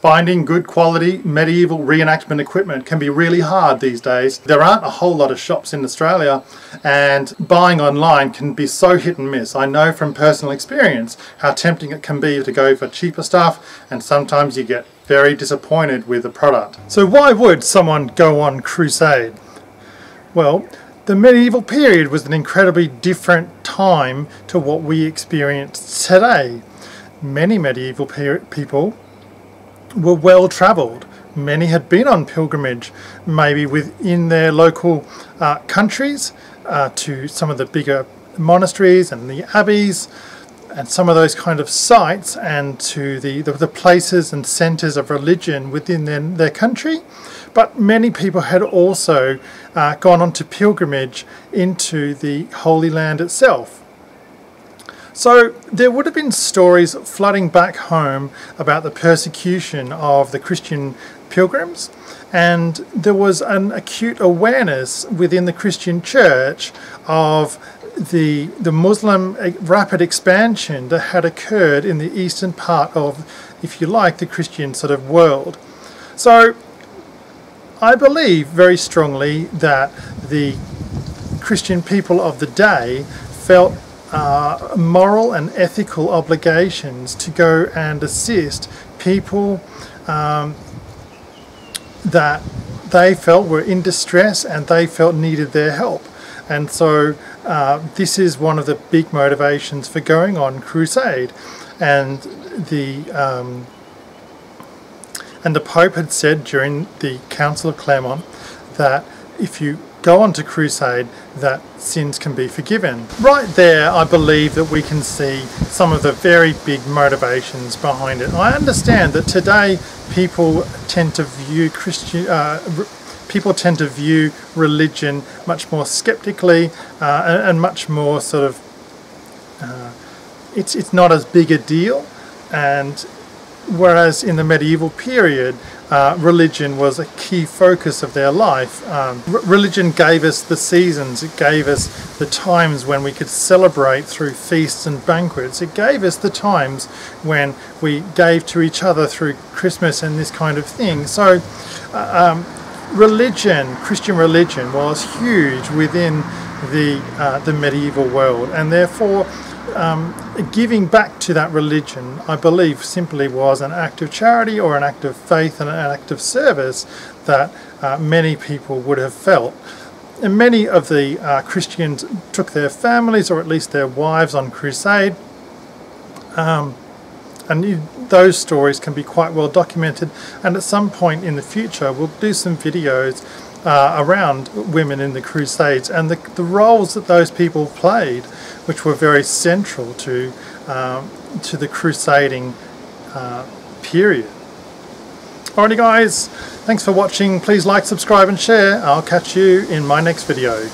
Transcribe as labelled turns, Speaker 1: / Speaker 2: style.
Speaker 1: Finding good quality medieval reenactment equipment can be really hard these days. There aren't a whole lot of shops in Australia and buying online can be so hit and miss. I know from personal experience how tempting it can be to go for cheaper stuff and sometimes you get very disappointed with the product. So why would someone go on crusade? Well, the medieval period was an incredibly different time to what we experience today. Many medieval people were well travelled. Many had been on pilgrimage, maybe within their local uh, countries, uh, to some of the bigger monasteries and the abbeys, and some of those kind of sites, and to the, the, the places and centres of religion within their, their country. But many people had also uh, gone on to pilgrimage into the Holy Land itself. So there would have been stories flooding back home about the persecution of the Christian pilgrims and there was an acute awareness within the Christian church of the the Muslim rapid expansion that had occurred in the eastern part of, if you like, the Christian sort of world. So I believe very strongly that the Christian people of the day felt uh, moral and ethical obligations to go and assist people um, that they felt were in distress and they felt needed their help. And so uh, this is one of the big motivations for going on crusade. And the um, and the Pope had said during the Council of Clermont that if you go on to crusade that sins can be forgiven. Right there I believe that we can see some of the very big motivations behind it. I understand that today people tend to view Christian uh, people tend to view religion much more skeptically uh, and, and, much more sort of uh, it's it's not as big a deal and whereas in the medieval period uh, religion was a key focus of their life. Um, religion gave us the seasons, it gave us the times when we could celebrate through feasts and banquets, it gave us the times when we gave to each other through Christmas and this kind of thing. So, uh, um, religion, Christian religion, was huge within the, uh, the medieval world, and therefore um, giving back to that religion, I believe, simply was an act of charity or an act of faith and an act of service that uh, many people would have felt. And many of the uh, Christians took their families or at least their wives on crusade. Um, and you, those stories can be quite well documented. And at some point in the future, we'll do some videos uh, around women in the Crusades and the, the roles that those people played, which were very central to, um, to the crusading uh, period. Alrighty guys, thanks for watching. Please like, subscribe and share. I'll catch you in my next video.